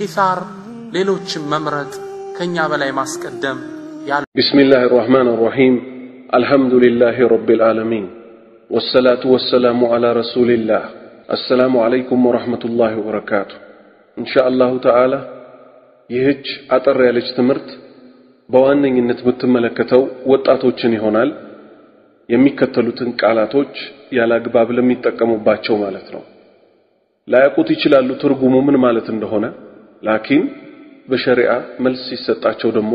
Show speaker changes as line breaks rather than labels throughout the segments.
ኢሳር ሌሎችን መምረጥ ከኛ በላይ ማስቀደም ያለ
بسم الله الرحمن الرحيم الحمد لله رب العالمين والصلاة والسلام على رسول الله السلام عليكم ورحمة الله وبركاته إن شاء الله تعالى ይህች አጠር ያለች ትምህርት በዋነኝነት የምትመለከተው ወጣቶችን ይሆናል። የሚከተሉትን ቃላቶች ያለ አግባብ ለሚጠቀሙባቸው ማለት ነው። ላያውቁት ይችላሉ ትርጉሙ ምን ማለት እንደሆነ። ላኪን በሸሪዓ መልስ ሲሰጣቸው ደግሞ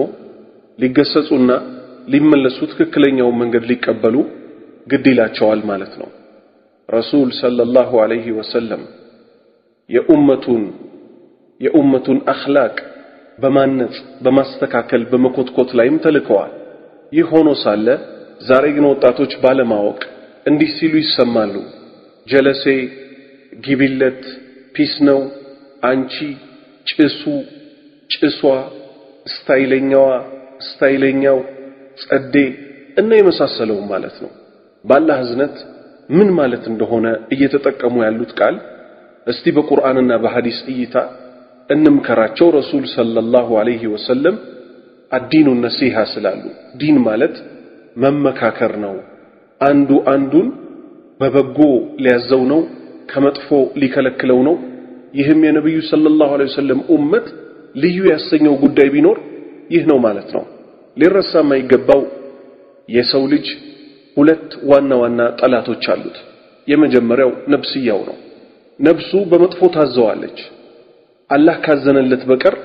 ሊገሰጹና ሊመለሱ ትክክለኛውን መንገድ ሊቀበሉ ግድ ይላቸዋል ማለት ነው። ረሱል ሰለላሁ ዐለይሂ ወሰለም የኡመቱን የኡመቱን አኽላቅ በማነጽ በማስተካከል በመኮትኮት ላይም ተልከዋል። ይህ ሆኖ ሳለ ዛሬ ግን ወጣቶች ባለማወቅ እንዲህ ሲሉ ይሰማሉ። ጀለሴ፣ ጊቢለት፣ peace ነው፣ አንቺ፣ ጭሱ፣ ጭሷ፣ ስታይለኛዋ፣ ስታይለኛው፣ ጸዴ እና የመሳሰለው ማለት ነው። በአላህ እዝነት ምን ማለት እንደሆነ እየተጠቀሙ ያሉት ቃል እስቲ በቁርአንና በሐዲስ እይታ እንምከራቸው። ረሱል صلى الله عليه وسلم الدين النصيحة ስላሉ ዲን ማለት መመካከር ነው። አንዱ አንዱን በበጎ ሊያዘው ነው፣ ከመጥፎ ሊከለክለው ነው። ይህም የነቢዩ ሰለላሁ ዐለይሂ ወሰለም ኡመት ልዩ ያሰኘው ጉዳይ ቢኖር ይህ ነው ማለት ነው። ሊረሳ የማይገባው የሰው ልጅ ሁለት ዋና ዋና ጠላቶች አሉት። የመጀመሪያው ነፍስያው ነው። ነፍሱ በመጥፎ ታዘዋለች። አላህ ካዘነለት በቀር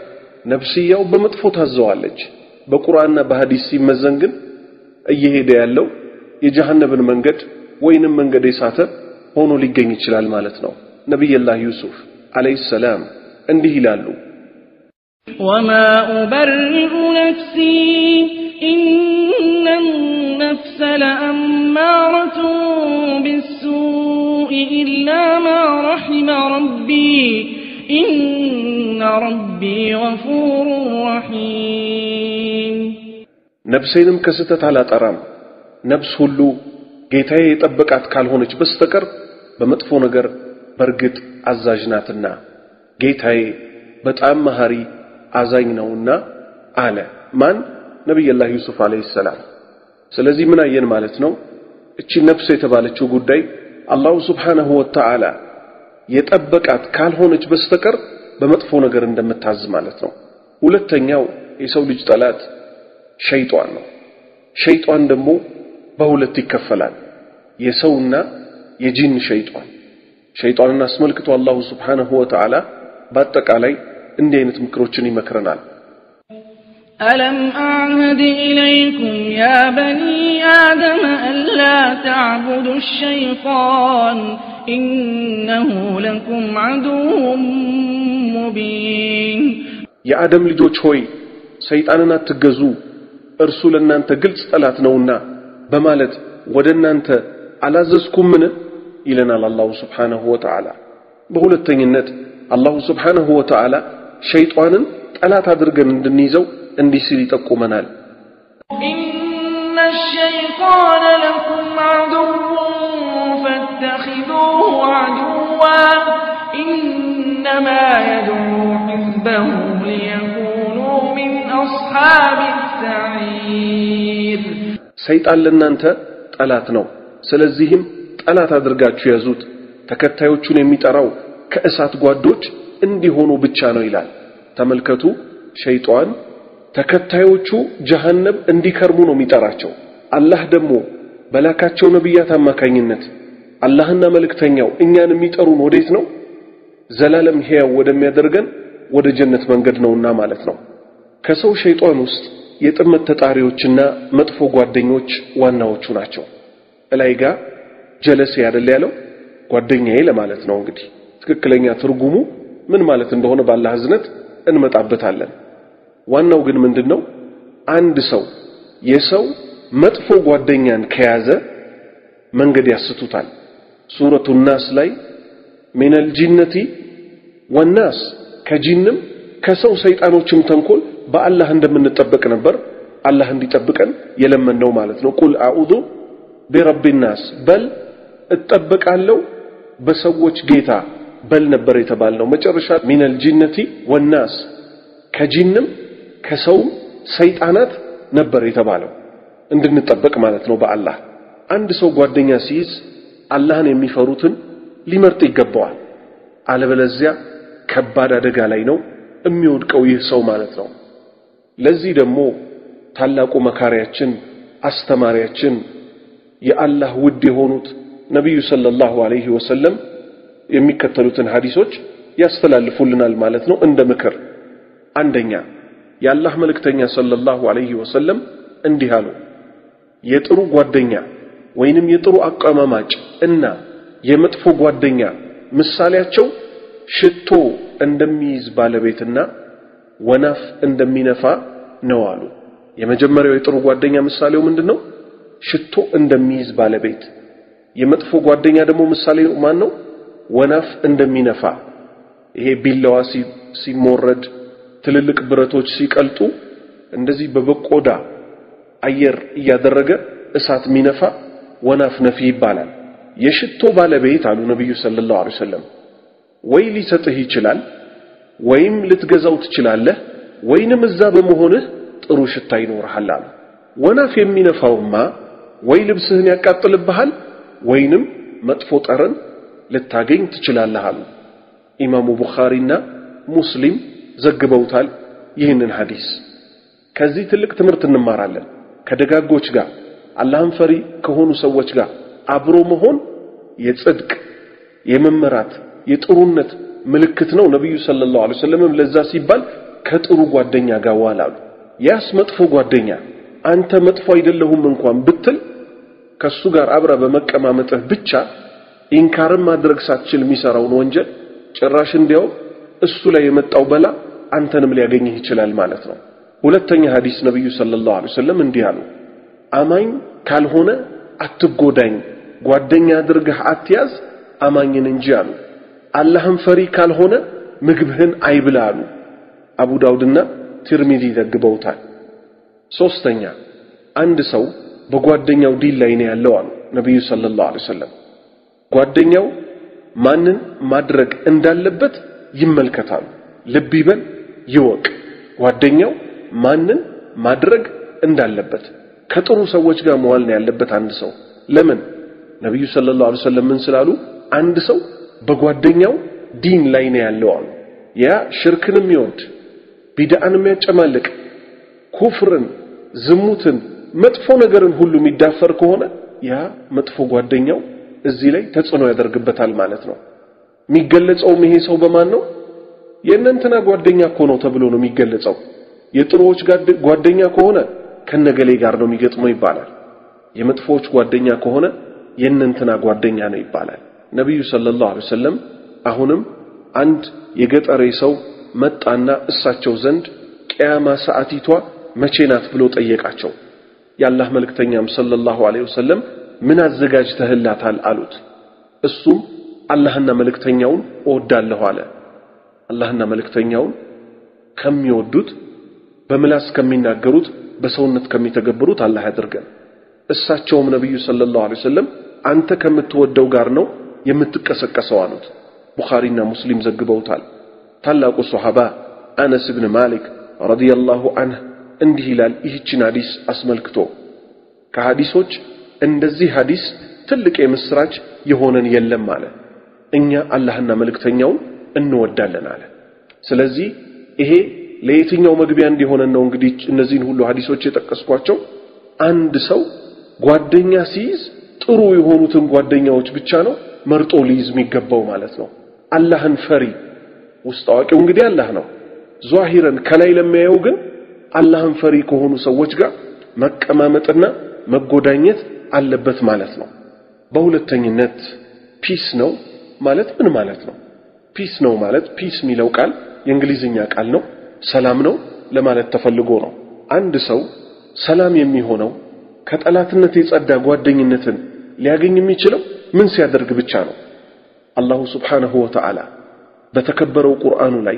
ነፍስያው በመጥፎ ታዘዋለች። በቁርአንና በሐዲስ ሲመዘን ግን እየሄደ ያለው የጀሃነብን መንገድ ወይንም መንገድ የሳተ ሆኖ ሊገኝ ይችላል ማለት ነው። ነቢይላህ ዩሱፍ አለይሂ ሰላም እንዲህ ይላሉ፣
ወማ ኡበሪኡ ነፍሲ ኢነ ነፍሰ ለአማረቱን ቢሱኢ ኢላ ማ ረሒመ ረቢ ኢነ ረቢ ገፉሩ ረሒም።
ነፍሴንም ከስህተት አላጠራም። ነፍስ ሁሉ ጌታዬ የጠበቃት ካልሆነች በስተቀር በመጥፎ ነገር በርግጥ አዛዥ ናትና ጌታዬ በጣም መሐሪ አዛኝ ነውና አለ። ማን? ነቢይላህ ዩሱፍ አለይሂ ሰላም። ስለዚህ ምን አየን ማለት ነው? እቺ ነፍስ የተባለችው ጉዳይ አላሁ ስብሓነሁ ወተዓላ የጠበቃት ካልሆነች በስተቀር በመጥፎ ነገር እንደምታዝ ማለት ነው። ሁለተኛው የሰው ልጅ ጠላት ሸይጧን ነው። ሸይጧን ደግሞ በሁለት ይከፈላል፣ የሰውና የጂን ሸይጧን። ሸይጧንን አስመልክቶ አላሁ ስብሓነሁ ወተዓላ በአጠቃላይ እንዲህ አይነት ምክሮችን ይመክረናል።
ألم أعهد إليكم يا بني آدم ألا تعبدوا الشيطان إنه لكم عدو مبين
የአደም ልጆች ሆይ ሰይጣንን አትገዙ እርሱ ለእናንተ ግልጽ ጠላት ነውና በማለት ወደ እናንተ አላዘዝኩምን ይለናል አላሁ ስብሓነሁ ወተዓላ። በሁለተኝነት አላሁ ስብሓነሁ ወተዓላ ሸይጣንን ጠላት አድርገን እንድንይዘው እንዲህ ሲል ይጠቁመናል።
إن الشيطان لكم عدو فاتخذوه عدوا إنما يدعو حزبه ليكونوا من أصحاب السعير
ሰይጣን ለእናንተ ጠላት ነው። ስለዚህም ጠላት አድርጋችሁ ያዙት። ተከታዮቹን የሚጠራው ከእሳት ጓዶች እንዲሆኑ ብቻ ነው ይላል። ተመልከቱ፣ ሸይጣን ተከታዮቹ ጀሃነም እንዲከርሙ ነው የሚጠራቸው። አላህ ደግሞ በላካቸው ነቢያት አማካኝነት አላህና መልእክተኛው እኛን የሚጠሩን ወዴት ነው? ዘላለም ሕያው ወደሚያደርገን ወደ ጀነት መንገድ ነውና ማለት ነው። ከሰው ሸይጣን ውስጥ የጥመት ተጣሪዎችና መጥፎ ጓደኞች ዋናዎቹ ናቸው። እላይ ጋ ጀለሴ አይደል ያለው ጓደኛዬ ለማለት ነው። እንግዲህ ትክክለኛ ትርጉሙ ምን ማለት እንደሆነ ባላህ እዝነት እንመጣበታለን። ዋናው ግን ምንድነው? አንድ ሰው የሰው መጥፎ ጓደኛን ከያዘ መንገድ ያስቱታል። ሱረቱ ናስ ላይ ሚነል ጂነቲ ወናስ ከጂንም ከሰው ሰይጣኖችም ተንኮል በአላህ እንደምንጠበቅ ነበር አላህ እንዲጠብቀን የለመነው ማለት ነው። قل أعوذ برب الناس በል እጠበቃለሁ በሰዎች ጌታ በል ነበር የተባልነው። መጨረሻ من الجنة والناس ከጂንም ከሰውም ሰይጣናት ነበር የተባለው እንድንጠበቅ ማለት ነው በአላህ አንድ ሰው ጓደኛ ሲይዝ አላህን የሚፈሩትን ሊመርጥ ይገባዋል። አለበለዚያ ከባድ አደጋ ላይ ነው የሚወድቀው ይህ ሰው ማለት ነው። ለዚህ ደግሞ ታላቁ መካሪያችን አስተማሪያችን የአላህ ውድ የሆኑት ነቢዩ ሰለላሁ ዐለይሂ ወሰለም የሚከተሉትን ሐዲሶች ያስተላልፉልናል ማለት ነው እንደ ምክር። አንደኛ የአላህ መልእክተኛ ሰለላሁ ዐለይሂ ወሰለም እንዲህ አሉ። የጥሩ ጓደኛ ወይንም የጥሩ አቀማማጭ እና የመጥፎ ጓደኛ ምሳሌያቸው ሽቶ እንደሚይዝ ባለቤትና ወናፍ እንደሚነፋ ነው አሉ። የመጀመሪያው የጥሩ ጓደኛ ምሳሌው ምንድን ነው? ሽቶ እንደሚይዝ ባለቤት። የመጥፎ ጓደኛ ደግሞ ምሳሌው ማን ነው? ወናፍ እንደሚነፋ። ይሄ ቢላዋ ሲሞረድ፣ ትልልቅ ብረቶች ሲቀልጡ እንደዚህ በበቆዳ አየር እያደረገ እሳት ሚነፋ ወናፍ ነፊ ይባላል። የሽቶ ባለቤት አሉ ነቢዩ ሰለላሁ ዐለይሂ ወሰለም ወይ ሊሰጥህ ይችላል ወይም ልትገዛው ትችላለህ ወይንም እዛ በመሆንህ ጥሩ ሽታ ይኖርሃል አሉ። ወናፍ የሚነፋውማ ወይ ልብስህን ያቃጥልብሃል ወይንም መጥፎ ጠረን ልታገኝ ትችላለህ አሉ። ኢማሙ ቡኻሪና ሙስሊም ዘግበውታል ይህንን ሐዲስ። ከዚህ ትልቅ ትምህርት እንማራለን። ከደጋጎች ጋር አላህን ፈሪ ከሆኑ ሰዎች ጋር አብሮ መሆን የጽድቅ የመመራት የጥሩነት ምልክት ነው። ነቢዩ ሰለላሁ ዐለይሂ ወሰለምም ለዛ ሲባል ከጥሩ ጓደኛ ጋር ዋል አሉ። ያስ መጥፎ ጓደኛ አንተ መጥፎ አይደለሁም እንኳን ብትል ከሱ ጋር አብረ በመቀማመጥህ ብቻ ኢንካርም ማድረግ ሳትችል የሚሰራውን ወንጀል ጭራሽ እንዲያው እሱ ላይ የመጣው በላ አንተንም ሊያገኝህ ይችላል ማለት ነው። ሁለተኛ ሐዲስ ነቢዩ ሰለላሁ ዐለይሂ ወሰለም እንዲህ አሉ። አማኝ ካልሆነ አትጎዳኝ፣ ጓደኛ አድርገህ አትያዝ አማኝን እንጂ አሉ። አላህን ፈሪ ካልሆነ ምግብህን አይብላ አሉ። አቡ ዳውድና ትርሚዚ ዘግበውታል። ሶስተኛ አንድ ሰው በጓደኛው ዲን ላይ ነው ያለው አሉ ነቢዩ صلى الله عليه وسلم። ጓደኛው ማንን ማድረግ እንዳለበት ይመልከት አሉ። ልብ ይበል ይወቅ። ጓደኛው ማንን ማድረግ እንዳለበት ከጥሩ ሰዎች ጋር መዋል ነው ያለበት አንድ ሰው። ለምን ነቢዩ صلى الله عليه وسلم ምን ስላሉ? አንድ ሰው በጓደኛው ዲን ላይ ነው ያለው ያ ሽርክን የሚወድ ቢድአን የሚያጨማልቅ ኩፍርን፣ ዝሙትን፣ መጥፎ ነገርን ሁሉ የሚዳፈር ከሆነ ያ መጥፎ ጓደኛው እዚህ ላይ ተጽዕኖ ያደርግበታል ማለት ነው። የሚገለጸውም ይሄ ሰው በማን ነው? የእነንትና ጓደኛ እኮ ነው ተብሎ ነው የሚገለጸው። የጥሩዎች ጓደኛ ከሆነ ከነገሌ ጋር ነው የሚገጥመው ይባላል። የመጥፎዎች ጓደኛ ከሆነ የእነንትና ጓደኛ ነው ይባላል። ነቢዩ ሰለላሁ ዐለይሂ ወሰለም አሁንም አንድ የገጠሬ ሰው መጣና እሳቸው ዘንድ ቅያማ ሰዓቲቷ መቼ ናት ብሎ ጠየቃቸው። የአላህ መልእክተኛም ሰለላሁ ዐለይሂ ወሰለም ምን አዘጋጅተህላታል አሉት። እሱም አላህና መልእክተኛውን እወዳለሁ አለ። አላህና መልእክተኛውን ከሚወዱት በምላስ ከሚናገሩት በሰውነት ከሚተገብሩት አላህ ያድርገን። እሳቸውም ነቢዩ ሰለላሁ ዐለይሂ ወሰለም አንተ ከምትወደው ጋር ነው የምትቀሰቀሰው አሉት። ቡኻሪና ሙስሊም ዘግበውታል። ታላቁ ሶሐባ አነስ ብን ማሊክ ረዲየላሁ አንህ እንዲህ ይላል ይህችን ሐዲስ አስመልክቶ ከሐዲሶች እንደዚህ ሐዲስ ትልቅ የምስራች የሆነን የለም አለ። እኛ አላህና መልእክተኛውን እንወዳለን አለ። ስለዚህ ይሄ ለየትኛው መግቢያ እንዲሆነን ነው እንግዲህ እነዚህን ሁሉ ሐዲሶች የጠቀስኳቸው። አንድ ሰው ጓደኛ ሲይዝ ጥሩ የሆኑትን ጓደኛዎች ብቻ ነው መርጦ ሊይዝ የሚገባው ማለት ነው። አላህን ፈሪ ውስጥ አዋቂው እንግዲህ አላህ ነው። ظاهرا ከላይ ለሚያየው ግን አላህን ፈሪ ከሆኑ ሰዎች ጋር መቀማመጥና መጎዳኘት አለበት ማለት ነው። በሁለተኛነት peace ነው ማለት ምን ማለት ነው? peace ነው ማለት peace የሚለው ቃል የእንግሊዝኛ ቃል ነው። ሰላም ነው ለማለት ተፈልጎ ነው። አንድ ሰው ሰላም የሚሆነው ከጠላትነት የጸዳ ጓደኝነትን ሊያገኝ የሚችለው ምን ሲያደርግ ብቻ ነው? አላሁ ስብሓንሁ ወተዓላ በተከበረው ቁርአኑ ላይ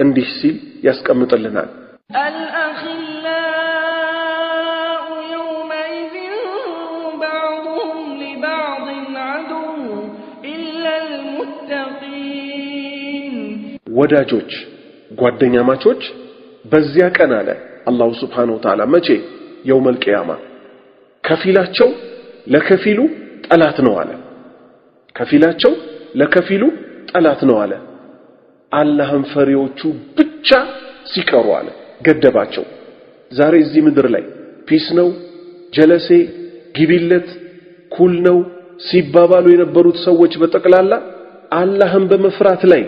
እንዲህ ሲል ያስቀምጥልናል።
አልአኽላኡ የውመኢዝን በዕዱሁም ሊበዕድን ዐዱው
ወዳጆች ጓደኛማቾች በዚያ ቀን አለ አላሁ ስብሓንሁ ወተዓላ መቼ? የውመል ቅያማ ከፊላቸው ለከፊሉ ጠላት ነው አለ። ከፊላቸው ለከፊሉ ጠላት ነው አለ። አላህን ፈሪዎቹ ብቻ ሲቀሩ አለ ገደባቸው። ዛሬ እዚህ ምድር ላይ ፒስ ነው ጀለሴ ግቢለት ኩል ነው ሲባባሉ የነበሩት ሰዎች በጠቅላላ አላህን በመፍራት ላይ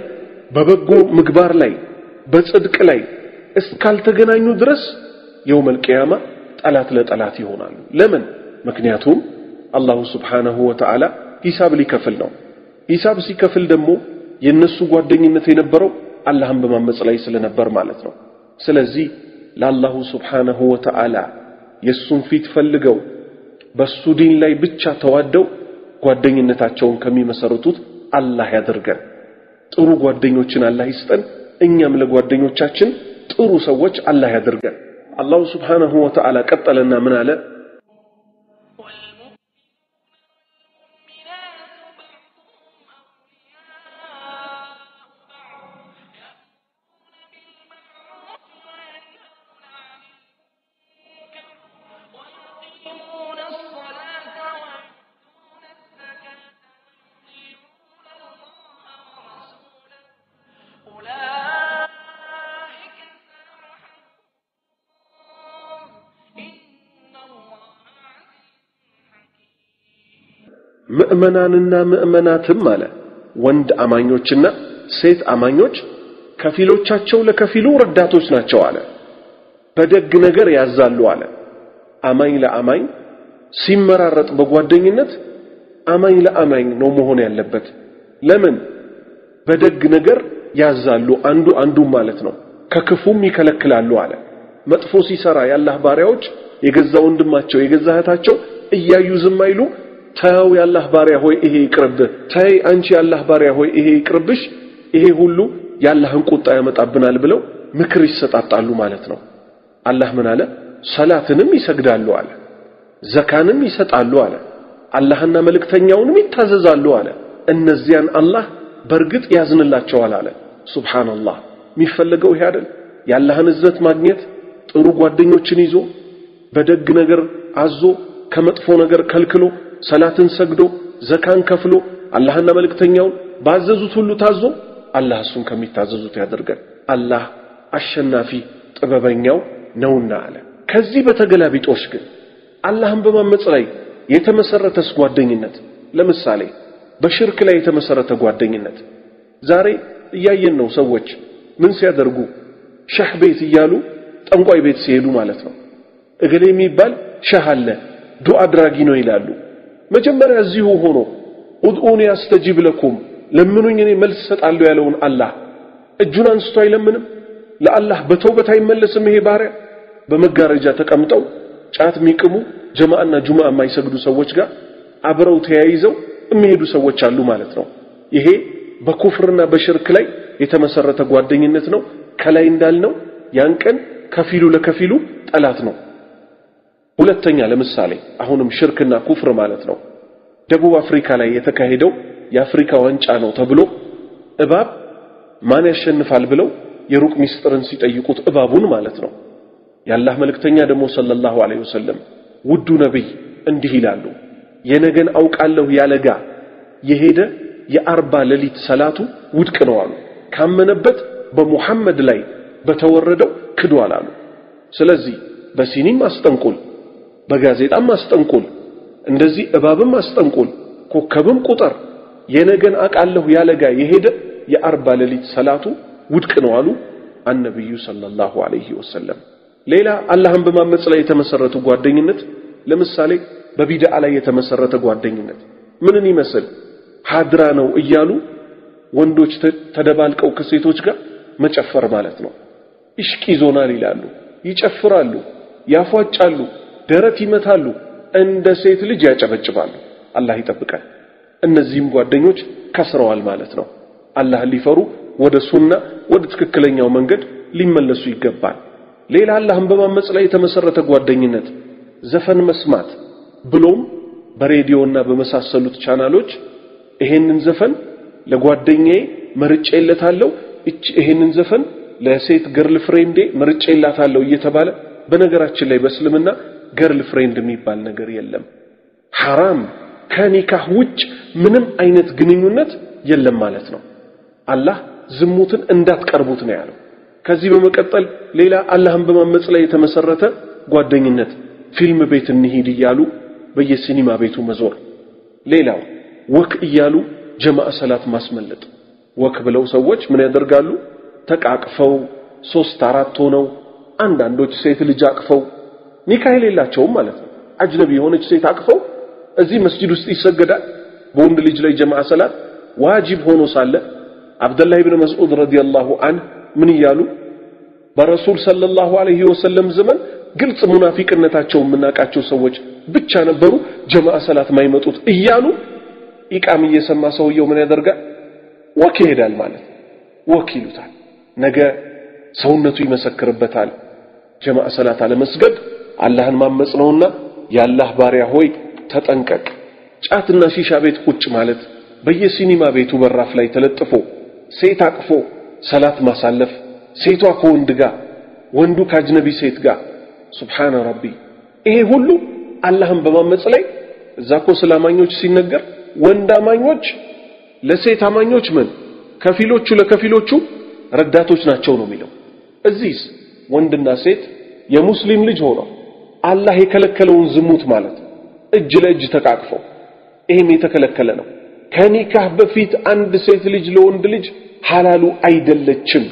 በበጎ ምግባር ላይ በጽድቅ ላይ እስካልተገናኙ ድረስ የውመል ቂያማ ጠላት ለጠላት ይሆናሉ። ለምን? ምክንያቱም አላሁ ስብሓነሁ ወተዓላ ሂሳብ ሊከፍል ነው። ሂሳብ ሲከፍል ደግሞ የነሱ ጓደኝነት የነበረው አላህን በማመጽ ላይ ስለነበር ማለት ነው። ስለዚህ ለአላሁ ስብሓነሁ ወተዓላ የእሱን ፊት ፈልገው በሱ ዲን ላይ ብቻ ተዋደው ጓደኝነታቸውን ከሚመሰርቱት አላህ ያደርገን። ጥሩ ጓደኞችን አላህ ይስጠን። እኛም ለጓደኞቻችን ጥሩ ሰዎች አላህ ያደርገን። አላሁ ስብሓነሁ ወተዓላ ቀጠለና ምን አለ ምእመናንና ምእመናትም አለ። ወንድ አማኞችና ሴት አማኞች ከፊሎቻቸው ለከፊሉ ረዳቶች ናቸው አለ። በደግ ነገር ያዛሉ አለ። አማኝ ለአማኝ ሲመራረጥ በጓደኝነት አማኝ ለአማኝ ነው መሆን ያለበት። ለምን? በደግ ነገር ያዛሉ አንዱ አንዱ ማለት ነው። ከክፉም ይከለክላሉ አለ። መጥፎ ሲሰራ የአላህ ባሪያዎች የገዛ ወንድማቸው የገዛ እህታቸው እያዩ ዝም አይሉ ተው የአላህ ባሪያ ሆይ ይሄ ይቅርብህ። ተይ አንቺ የአላህ ባሪያ ሆይ ይሄ ይቅርብሽ። ይሄ ሁሉ የአላህን ቁጣ ያመጣብናል ብለው ምክር ይሰጣጣሉ ማለት ነው። አላህ ምን አለ? ሰላትንም ይሰግዳሉ አለ ዘካንም ይሰጣሉ አለ አላህና መልእክተኛውንም ይታዘዛሉ አለ። እነዚያን አላህ በእርግጥ ያዝንላቸዋል አለ። ሱብሃንአላህ የሚፈለገው ይሄ አይደል? የአላህን እዝነት ማግኘት ጥሩ ጓደኞችን ይዞ በደግ ነገር አዞ ከመጥፎ ነገር ከልክሎ ሰላትን ሰግዶ ዘካን ከፍሎ አላህና መልእክተኛውን ባዘዙት ሁሉ ታዞ አላህ እሱን ከሚታዘዙት ያደርገን አላህ አሸናፊ ጥበበኛው ነውና አለ። ከዚህ በተገላቢጦሽ ግን አላህን በማመጽ ላይ የተመሰረተስ ጓደኝነት ለምሳሌ በሽርክ ላይ የተመሰረተ ጓደኝነት። ዛሬ እያየን ነው ሰዎች ምን ሲያደርጉ ሸህ ቤት እያሉ ጠንቋይ ቤት ሲሄዱ ማለት ነው። እገሌ የሚባል ሸህ አለ ዱዓ አድራጊ ነው ይላሉ መጀመሪያ እዚሁ ሆኖ ኡድኡኒ አስተጂብ ለኩም ለምኑኝ እኔ መልስ እሰጣለሁ ያለውን አላህ። እጁን አንስቶ አይለምንም። ለአላህ በተውበት አይመለስም ይሄ ባሪያ። በመጋረጃ ተቀምጠው ጫት የሚቅሙ ጀማዕና ጁምዓ የማይሰግዱ ሰዎች ጋር አብረው ተያይዘው የሚሄዱ ሰዎች አሉ ማለት ነው። ይሄ በኩፍርና በሽርክ ላይ የተመሰረተ ጓደኝነት ነው። ከላይ እንዳልነው ያን ቀን ከፊሉ ለከፊሉ ጠላት ነው ሁለተኛ ለምሳሌ አሁንም ሽርክና ኩፍር ማለት ነው። ደቡብ አፍሪካ ላይ የተካሄደው የአፍሪካ ዋንጫ ነው ተብሎ እባብ ማን ያሸንፋል ብለው የሩቅ ሚስጥርን ሲጠይቁት እባቡን ማለት ነው። የአላህ መልእክተኛ ደግሞ ሰለላሁ ዐለይሂ ወሰለም ውዱ ነቢይ እንዲህ ይላሉ የነገን አውቃለሁ ያለጋ የሄደ የአርባ ሌሊት ሰላቱ ውድቅ ነው አሉ። ካመነበት በሙሐመድ ላይ በተወረደው ክዷል አሉ። ስለዚህ በሲኒም አስጠንቁል በጋዜጣም አስጠንቁል እንደዚህ እባብም አስጠንቁል ኮከብም ቁጠር የነገን አቃለሁ ያለጋ የሄደ የአርባ ሌሊት ሰላቱ ውድቅ ነው አሉ አነብዩ ሰለላሁ ዐለይሂ ወሰለም። ሌላ አላህን በማመጽ ላይ የተመሰረቱ ጓደኝነት ለምሳሌ በቢድዓ ላይ የተመሰረተ ጓደኝነት ምንን ይመስል? ሀድራ ነው እያሉ ወንዶች ተደባልቀው ከሴቶች ጋር መጨፈር ማለት ነው። ኢሽቅ ይዞናል ይላሉ ይጨፍራሉ ያፏጫሉ ደረት ይመታሉ እንደ ሴት ልጅ ያጨበጭባሉ። አላህ ይጠብቀን። እነዚህም ጓደኞች ከስረዋል ማለት ነው። አላህን ሊፈሩ ወደ ሱና ወደ ትክክለኛው መንገድ ሊመለሱ ይገባል። ሌላ አላህን በማመጽ ላይ የተመሰረተ ጓደኝነት ዘፈን መስማት ብሎም በሬዲዮና በመሳሰሉት ቻናሎች ይሄንን ዘፈን ለጓደኛዬ መርጬለታለሁ፣ ይሄንን ዘፈን ለሴት ገርል ፍሬንዴ መርጬላታለሁ እየተባለ በነገራችን ላይ በእስልምና girlfriend የሚባል ነገር የለም። ሐራም ከኒካህ ውጭ ምንም አይነት ግንኙነት የለም ማለት ነው። አላህ ዝሙትን እንዳትቀርቡት ነው ያለው። ከዚህ በመቀጠል ሌላ አላህን በማመጽ ላይ የተመሰረተ ጓደኝነት፣ ፊልም ቤት እንሂድ እያሉ በየሲኒማ ቤቱ መዞር። ሌላው walk እያሉ ጀማዓ ሰላት ማስመለጥ። walk ብለው ሰዎች ምን ያደርጋሉ? ተቃቅፈው ሶስት አራት ሆነው አንዳንዶች ሴት ልጅ አቅፈው ኒካህ የሌላቸውም ማለት ነው። አጅነቢ የሆነች ሴት አቅፈው እዚህ መስጂድ ውስጥ ይሰገዳል። በወንድ ልጅ ላይ ጀማዓ ሰላት ዋጅብ ሆኖ ሳለ አብደላህ ብን መስዑድ ረዲየላሁ ዐንህ ምን እያሉ በረሱል ሰለላሁ ዐለይሂ ወሰለም ዘመን ግልጽ ሙናፊቅነታቸው የምናውቃቸው ሰዎች ብቻ ነበሩ ጀማዓ ሰላት ማይመጡት እያሉ ኢቃም እየሰማ ሰውየው ምን ያደርጋል? walk ይሄዳል ማለት walk ይሉታል። ነገ ሰውነቱ ይመሰክርበታል። ጀማዓ ሰላት አለመስገድ አላህን ማመጽ ነውና የአላህ ባሪያ ሆይ ተጠንቀቅ። ጫትና ሺሻ ቤት ቁጭ ማለት፣ በየሲኒማ ቤቱ በራፍ ላይ ተለጥፎ ሴት አቅፎ ሰላት ማሳለፍ፣ ሴቷ ከወንድ ጋር ወንዱ ከአጅነቢ ሴት ጋር سبحان ربي። ይሄ ሁሉ አላህን በማመጽ ላይ እዛ እኮ ስለ አማኞች ሲነገር ወንድ አማኞች ለሴት አማኞች ምን ከፊሎቹ ለከፊሎቹ ረዳቶች ናቸው ነው የሚለው። እዚህስ ወንድና ሴት የሙስሊም ልጅ ሆነው አላህ የከለከለውን ዝሙት ማለት እጅ ለእጅ ተቃቅፈው ይህም የተከለከለ ነው። ከኒካህ በፊት አንድ ሴት ልጅ ለወንድ ልጅ ሐላሉ አይደለችም።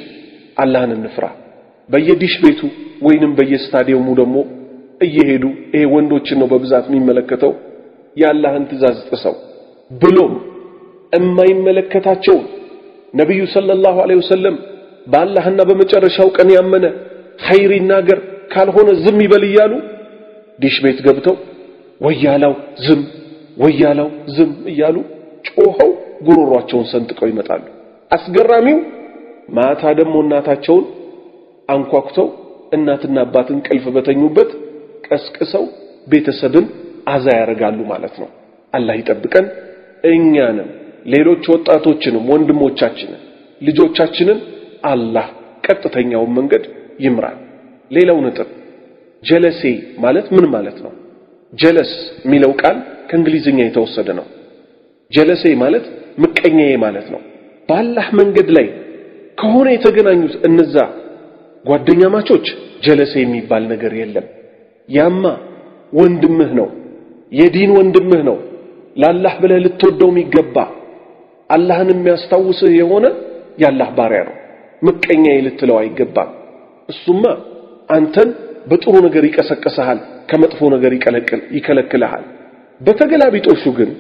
አላህን እንፍራ። በየዲሽ ቤቱ ወይንም በየስታዲየሙ ደግሞ እየሄዱ ይሄ ወንዶችን ነው በብዛት የሚመለከተው የአላህን ትእዛዝ ጥሰው ብሎም የማይመለከታቸውን ነቢዩ ሰለላሁ ዐለይሂ ወሰለም በአላህና በመጨረሻው ቀን ያመነ ኸይር ይናገር ካልሆነ ዝም ይበል እያሉ ዲሽ ቤት ገብተው ወያላው ዝም ወያላው ዝም እያሉ ጮኸው ጉሮሯቸውን ሰንጥቀው ይመጣሉ። አስገራሚው ማታ ደግሞ እናታቸውን አንኳኩተው እናትና አባትን ቅልፍ በተኙበት ቀስቅሰው ቤተሰብን አዛ ያደርጋሉ ማለት ነው። አላህ ይጠብቀን። እኛንም ሌሎች ወጣቶችንም ወንድሞቻችንን ልጆቻችንን አላህ ቀጥተኛውን መንገድ ይምራል። ሌላው ነጥብ ጀለሴ ማለት ምን ማለት ነው? ጀለስ የሚለው ቃል ከእንግሊዝኛ የተወሰደ ነው። ጀለሴ ማለት ምቀኛዬ ማለት ነው። በአላህ መንገድ ላይ ከሆነ የተገናኙት እነዛ ጓደኛ ማቾች ጀለሴ የሚባል ነገር የለም። ያማ ወንድምህ ነው፣ የዲን ወንድምህ ነው። ለአላህ ብለህ ልትወደው የሚገባ አላህን የሚያስታውስህ የሆነ የአላህ ባሪያ ነው። ምቀኛዬ ልትለው አይገባም። እሱማ አንተን በጥሩ ነገር ይቀሰቅሰሃል፣ ከመጥፎ ነገር ይከለክልሃል። በተገላቢጦሹ ግን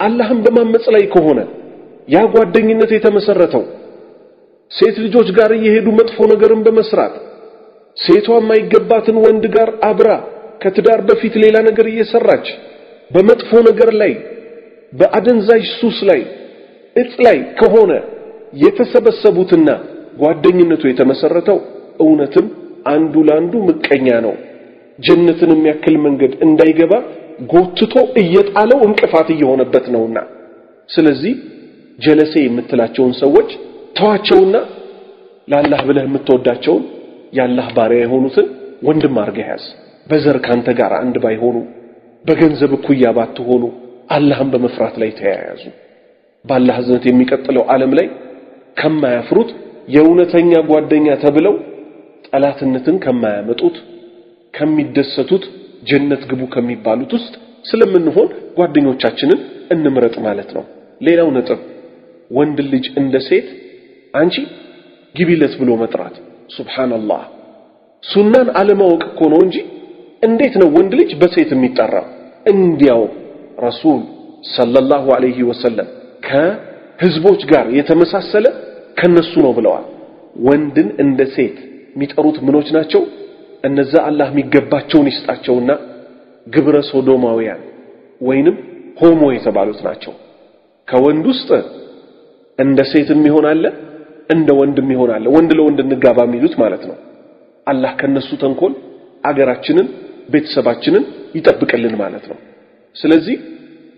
አላህን በማመጽ ላይ ከሆነ ያ ጓደኝነት የተመሰረተው ሴት ልጆች ጋር እየሄዱ መጥፎ ነገርን በመስራት ሴቷ የማይገባትን ወንድ ጋር አብራ ከትዳር በፊት ሌላ ነገር እየሰራች በመጥፎ ነገር ላይ በአደንዛዥ ሱስ ላይ እጽ ላይ ከሆነ የተሰበሰቡትና ጓደኝነቱ የተመሰረተው እውነትም አንዱ ለአንዱ ምቀኛ ነው። ጀነትን የሚያክል መንገድ እንዳይገባ ጎትቶ እየጣለው እንቅፋት እየሆነበት ነውና፣ ስለዚህ ጀለሴ የምትላቸውን ሰዎች ተዋቸውና ለአላህ ብለህ የምትወዳቸውን የአላህ ባሪያ የሆኑትን ወንድም አድርገህ ያዝ። በዘር ካንተ ጋር አንድ ባይሆኑ፣ በገንዘብ እኩያ ባትሆኑ፣ አላህን በመፍራት ላይ ተያያዙ። በአላህ እዝነት የሚቀጥለው ዓለም ላይ ከማያፍሩት የእውነተኛ ጓደኛ ተብለው ጠላትነትን ከማያመጡት ከሚደሰቱት ጀነት ግቡ ከሚባሉት ውስጥ ስለምንሆን ጓደኞቻችንን እንምረጥ ማለት ነው። ሌላው ነጥብ ወንድ ልጅ እንደ ሴት አንቺ ግቢለት ብሎ መጥራት ሱብሃንአላህ። ሱናን አለማወቅ እኮ ነው እንጂ እንዴት ነው ወንድ ልጅ በሴት የሚጠራው? እንዲያው ረሱል ሰለላሁ ዐለይሂ ወሰለም ከህዝቦች ጋር የተመሳሰለ ከነሱ ነው ብለዋል። ወንድን እንደ ሴት የሚጠሩት ምኖች ናቸው? እነዛ አላህ የሚገባቸውን ይስጣቸውና ግብረ ሶዶማውያን ወይንም ሆሞ የተባሉት ናቸው። ከወንድ ውስጥ እንደ ሴትም ይሆናል፣ እንደ ወንድም ይሆናል። ወንድ ለወንድ እንጋባ የሚሉት ማለት ነው። አላህ ከነሱ ተንኮል አገራችንን ቤተሰባችንን ይጠብቅልን ማለት ነው። ስለዚህ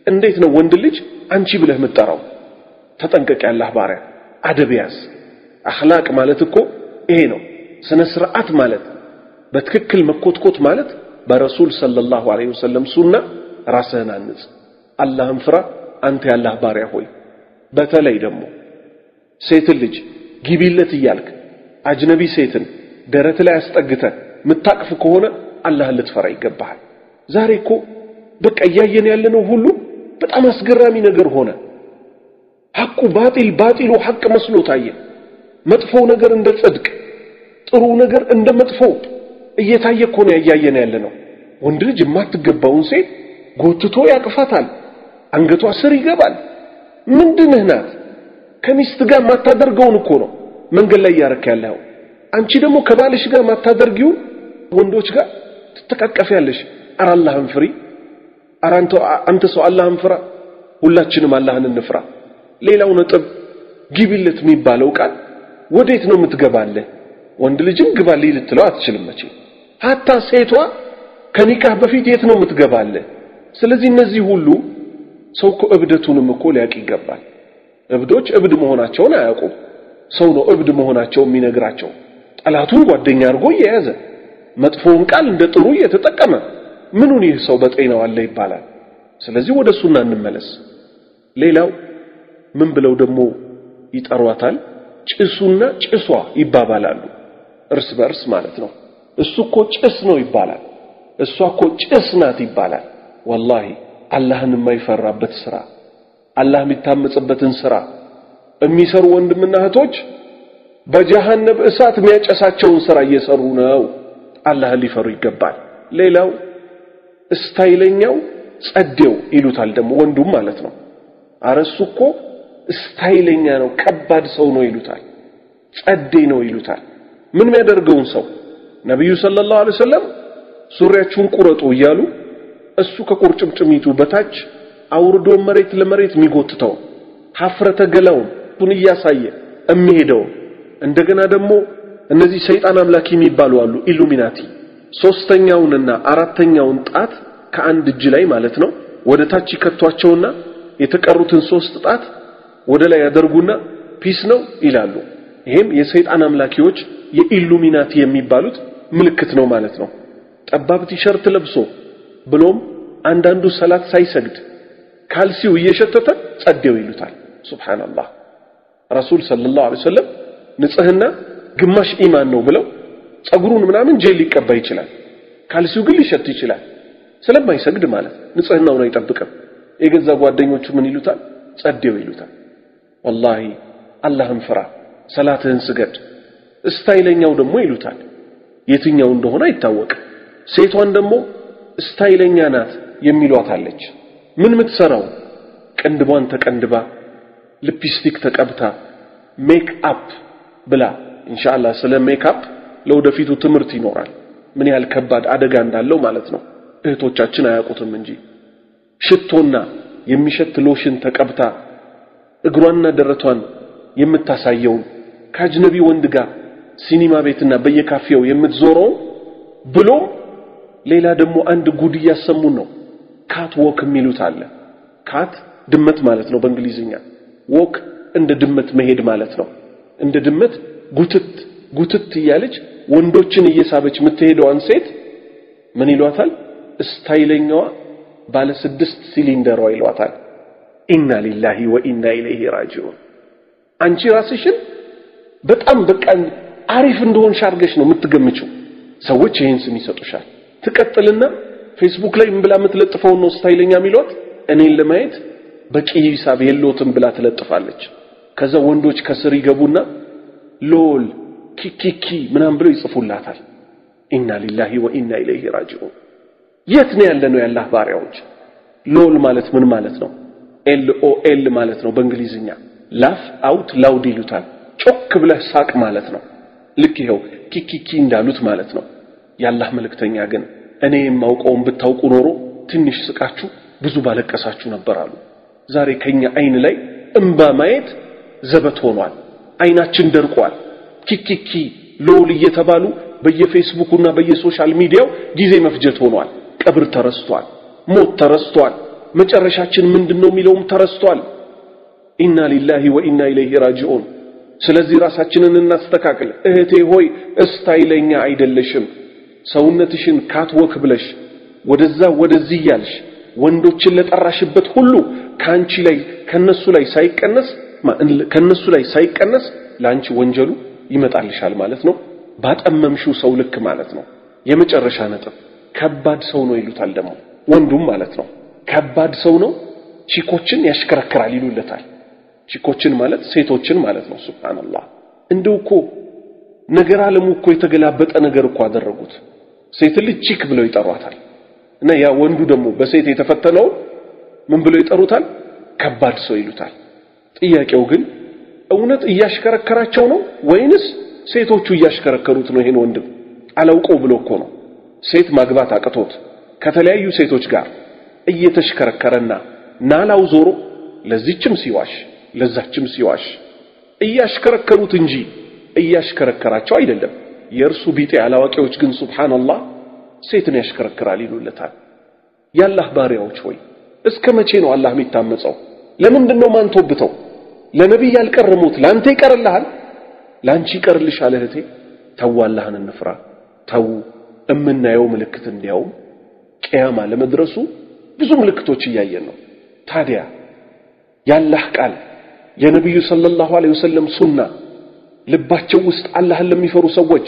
እንዴት ነው ወንድ ልጅ አንቺ ብለህ የምትጠራው? ተጠንቀቅ ያላህ ባሪያ አደብ ያዝ አኽላቅ ማለት እኮ ይሄ ነው ስነ ስርዓት ማለት በትክክል መኮትኮት ማለት በረሱል ሰለላሁ ዐለይሂ ወሰለም ሱና ራስህን አንጽ አላህን ፍራ አንተ ያላህ ባሪያ ሆይ። በተለይ ደግሞ ሴትን ልጅ ግቢለት እያልክ አጅነቢ ሴትን ደረት ላይ አስጠግተ ምታቅፍ ከሆነ አላህን ልትፈራ ይገባሃል። ዛሬ እኮ በቃ እያየን ያለነው ሁሉ በጣም አስገራሚ ነገር ሆነ። ሐቁ ባጢል ባጢሉ ሐቅ መስሎ ታየ። መጥፎ ነገር እንደ ጽድቅ ጥሩ ነገር እንደ መጥፎ እየታየ እኮ ነው እያየን ያለ ነው ወንድ ልጅ የማትገባውን ሴት ጎትቶ ያቅፋታል። አንገቷ ስር ይገባል። ምንድንህ ናት? ከሚስት ጋር ማታደርገውን እኮ ነው መንገድ ላይ እያረክ ያለው አንቺ ደግሞ ከባልሽ ጋር ማታደርጊውን ወንዶች ጋር ትተቃቀፊያለሽ። ኧረ አላህን ፍሪ። ኧረ አንተ ሰው አላህን ፍራ። ሁላችንም አላህን እንፍራ። ሌላው ነጥብ ግቢለት የሚባለው ቃል ወዴት ነው የምትገባለህ ወንድ ልጅም ግባልኝ ልትለው አትችልም መቼ? ሀታ ሴቷ ከኒካህ በፊት የት ነው የምትገባለህ ስለዚህ እነዚህ ሁሉ ሰው እኮ እብደቱንም እኮ ሊያውቅ ይገባል። እብዶች እብድ መሆናቸውን አያውቁም። ሰው ነው እብድ መሆናቸው የሚነግራቸው። ጠላቱን ጓደኛ አድርጎ እየያዘ መጥፎውን ቃል እንደ ጥሩ እየተጠቀመ ምኑን ይህ ሰው በጤናው አለ ይባላል? ስለዚህ ወደ ሱና እንመለስ። ሌላው ምን ብለው ደግሞ ይጠሯታል? ጭሱና ጭሷ ይባባላሉ እርስ በእርስ ማለት ነው። እሱ እኮ ጭስ ነው ይባላል። እሷ እኮ ጭስ ናት ይባላል። ወላሂ አላህን የማይፈራበት ስራ አላህ የሚታመጽበትን ስራ የሚሰሩ ወንድምና እህቶች በጀሃነብ እሳት የሚያጨሳቸውን ስራ እየሰሩ ነው። አላህን ሊፈሩ ይገባል። ሌላው ስታይለኛው ጸዴው ይሉታል ደግሞ ወንዱም ማለት ነው። አረሱ እኮ ስታይለኛ ነው ከባድ ሰው ነው ይሉታል። ጸዴ ነው ይሉታል ምን የሚያደርገውን ሰው? ነቢዩ ሰለላሁ ዐለይሂ ወሰለም ሱሪያችሁን ቁረጡ እያሉ እሱ ከቁርጭምጭሚቱ በታች አውርዶ መሬት ለመሬት የሚጎትተው ሀፍረተ ገላውን ቱን እያሳየ የሚሄደው። እንደገና ደግሞ እነዚህ ሰይጣን አምላኪ የሚባሉ አሉ ኢሉሚናቲ። ሶስተኛውንና አራተኛውን ጣት ከአንድ እጅ ላይ ማለት ነው ወደ ታች ይከቷቸውና የተቀሩትን ሶስት ጣት ወደ ላይ ያደርጉና peace ነው ይላሉ። ይሄም የሰይጣን አምላኪዎች የኢሉሚናቲ የሚባሉት ምልክት ነው ማለት ነው። ጠባብ ቲሸርት ለብሶ ብሎም አንዳንዱ ሰላት ሳይሰግድ ካልሲው እየሸተተ ጸዴው ይሉታል። ሱብሃንአላህ ረሱል صلى الله عليه وسلم ንጽህና ግማሽ ኢማን ነው ብለው ጸጉሩን ምናምን ጄል ሊቀባ ይችላል። ካልሲው ግን ሊሸት ይችላል። ስለማይሰግድ ማለት ንጽህናውን አይጠብቅም። የገዛ ጓደኞቹ ምን ይሉታል? ጸዴው ይሉታል። ወላሂ አላህን ፍራ ሰላትህን ስገድ ስታይለኛው ደግሞ ይሉታል። የትኛው እንደሆነ አይታወቅም። ሴቷን ደግሞ ስታይለኛ ናት የሚሏት አለች። ምን የምትሰራው? ቅንድቧን ተቀንድባ ልፕስቲክ ተቀብታ make up ብላ ኢንሻአላህ ስለ make ለወደፊቱ ትምህርት ይኖራል። ምን ያህል ከባድ አደጋ እንዳለው ማለት ነው። እህቶቻችን አያውቁትም እንጂ። ሽቶና የሚሸት ሎሽን ተቀብታ እግሯንና ደረቷን የምታሳየውን ከአጅነቢ ወንድ ጋር ሲኒማ ቤትና በየካፌው የምትዞረውን ብሎ ሌላ ደግሞ አንድ ጉድ እያሰሙን ነው። cat walk የሚሉት አለ። cat ድመት ማለት ነው በእንግሊዝኛ። walk እንደ ድመት መሄድ ማለት ነው። እንደ ድመት ጉትት ጉትት እያለች ወንዶችን እየሳበች የምትሄደዋን ሴት ምን ይሏታል? ስታይለኛዋ ባለ ስድስት ሲሊንደሯ ይሏታል። ኢና ሊላሂ ወኢና ኢለይሂ ራጂዑን። አንቺ ራስሽን በጣም በቃ አሪፍ እንደሆንሽ አድርገሽ ነው የምትገምችው ሰዎች ይህን ስም ይሰጡሻል። ትቀጥልና ፌስቡክ ላይ ምን ብላ የምትለጥፈውን ነው ስታይለኛ የሚሏት? እኔን ለማየት በቂ ሂሳብ የለውትም ብላ ትለጥፋለች። ከዛ ወንዶች ከስር ይገቡና lol ኪኪኪ ምናምን ብለው ይጽፉላታል። إنا لله وإنا إليه راجعون። የት ነው ያለነው የአላህ ባሪያዎች? lol ማለት ምን ማለት ነው? L O L ማለት ነው በእንግሊዝኛ። laugh out loud ይሉታል። ጮክ ብለህ ሳቅ ማለት ነው ልክ ይኸው ኪኪኪ እንዳሉት ማለት ነው። የአላህ መልእክተኛ ግን እኔ የማውቀውን ብታውቁ ኖሮ ትንሽ ስቃችሁ ብዙ ባለቀሳችሁ ነበር አሉ። ዛሬ ከኛ አይን ላይ እንባ ማየት ዘበት ሆኗል አይናችን ደርቋል። ኪኪኪ lol እየተባሉ በየፌስቡኩና በየ social media ው ጊዜ መፍጀት ሆኗል ቀብር ተረስቷል ሞት ተረስቷል መጨረሻችን ምንድነው የሚለውም ተረስቷል። إنا لله وإنا إليه راجعون። ስለዚህ ራሳችንን እናስተካክል። እህቴ ሆይ እስታይለኛ አይደለሽም። ሰውነትሽን catwalk ብለሽ ወደዛ ወደዚህ ያልሽ ወንዶችን ለጠራሽበት ሁሉ ከአንቺ ላይ ከነሱ ላይ ሳይቀነስ ከነሱ ላይ ሳይቀነስ ለአንቺ ወንጀሉ ይመጣልሻል ማለት ነው። ባጠመምሽው ሰው ልክ ማለት ነው። የመጨረሻ ነጥብ ከባድ ሰው ነው ይሉታል ደግሞ ወንዱም ማለት ነው። ከባድ ሰው ነው፣ ቺኮችን ያሽከረክራል ይሉለታል። ቺኮችን ማለት ሴቶችን ማለት ነው። ሱብሃንአላህ እንደው እኮ ነገር ዓለሙ እኮ የተገላበጠ ነገር እኮ አደረጉት። ሴት ልጅ ቺክ ብለው ይጠሯታል። እና ያ ወንዱ ደግሞ በሴት የተፈተነው ምን ብለው ይጠሩታል? ከባድ ሰው ይሉታል። ጥያቄው ግን እውነት እያሽከረከራቸው ነው ወይንስ ሴቶቹ እያሽከረከሩት ነው? ይሄን ወንድም አላውቀው ብሎ እኮ ነው ሴት ማግባት አቅቶት ከተለያዩ ሴቶች ጋር እየተሽከረከረና ናላው ዞሮ ለዚችም ሲዋሽ ለዛችም ሲዋሽ እያሽከረከሩት እንጂ እያሽከረከራቸው አይደለም። የእርሱ ቢጤ አላዋቂዎች ግን ሱብሃንአላህ ሴትን ያሽከረክራል ይሉለታል። የአላህ ባሪያዎች ሆይ እስከ መቼ ነው አላህ የሚታመጸው? ለምንድን ነው ማንቶብተው? ለነቢይ ያልቀረሙት ለአንተ ይቀርልሃል፣ ለአንቺ ይቀርልሻል። እህቴ ተው፣ አላህን እንፍራ። ተው እምናየው ምልክት እንዲያውም ቅያማ ለመድረሱ ብዙ ምልክቶች እያየን ነው። ታዲያ የአላህ ቃል የነቢዩ ሰለላሁ ዐለይሂ ወሰለም ሱና ልባቸው ውስጥ አላህን ለሚፈሩ ሰዎች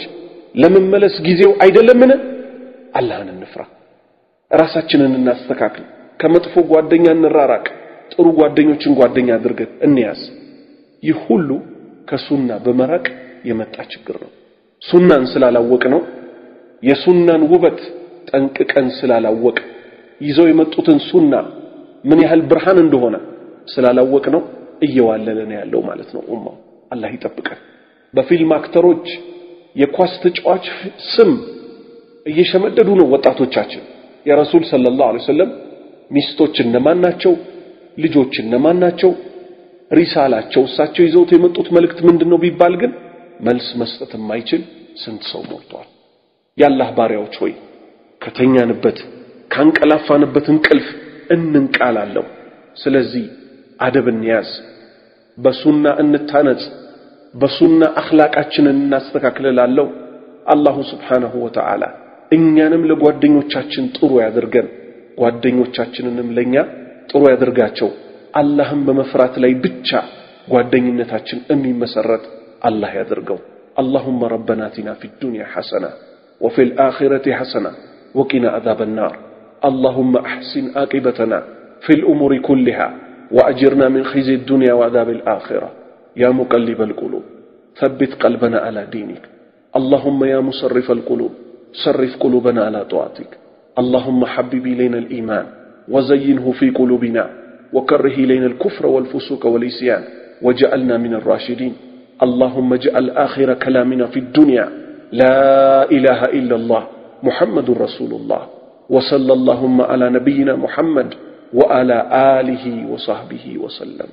ለመመለስ ጊዜው አይደለምን? አላህን እንፍራ፣ ራሳችንን እናስተካክል፣ ከመጥፎ ጓደኛ እንራራቅ፣ ጥሩ ጓደኞችን ጓደኛ አድርገን እንያዝ። ይህ ሁሉ ከሱና በመራቅ የመጣ ችግር ነው። ሱናን ስላላወቅ ነው የሱናን ውበት ጠንቅቀን ስላላወቅ ይዘው የመጡትን ሱና ምን ያህል ብርሃን እንደሆነ ስላላወቅ ነው እየዋለለ ነው ያለው ማለት ነው። ኡማው አላህ ይጠብቀን። በፊልም አክተሮች የኳስ ተጫዋች ስም እየሸመደዱ ነው ወጣቶቻችን። የረሱል ሰለላሁ ዐለይሂ ወሰለም ሚስቶች እነማን ናቸው? ልጆች እነማን ናቸው? ሪሳላቸው እሳቸው ይዘውት የመጡት መልእክት ምንድን ነው ቢባል ግን መልስ መስጠት የማይችል ስንት ሰው ሞልቷል። የአላህ ባሪያዎች ሆይ ከተኛንበት ካንቀላፋንበት እንቅልፍ እንንቃላለው። ስለዚህ አደብ እንያዝ፣ በሱና እንታነጽ፣ በሱና አኽላቃችንን እናስተካክልላለው። አላሁ ስብሓነሁ ወተዓላ እኛንም ለጓደኞቻችን ጥሩ ያድርገን፣ ጓደኞቻችንንም ለኛ ጥሩ ያድርጋቸው። አላህን በመፍራት ላይ ብቻ ጓደኝነታችን የሚመሰረት አላህ ያድርገው። اللهم ربنا اتنا في الدنيا حسنه وفي الآخرة حسنة وقنا عذاب النار اللهم أحسن عاقبتنا في الأمور كلها وأجرنا من خزي الدنيا وعذاب الآخرة. يا مقلب القلوب ثبت قلبنا على دينك. اللهم يا مصرف القلوب صرف قلوبنا على طاعتك. اللهم حبب إلينا الإيمان وزينه في قلوبنا وكره إلينا الكفر والفسوق والعصيان وجعلنا من الراشدين. اللهم اجعل آخر كلامنا في الدنيا. لا إله إلا الله محمد رسول الله. وصلى اللهم على نبينا محمد وعلى آله وصحبه وسلم.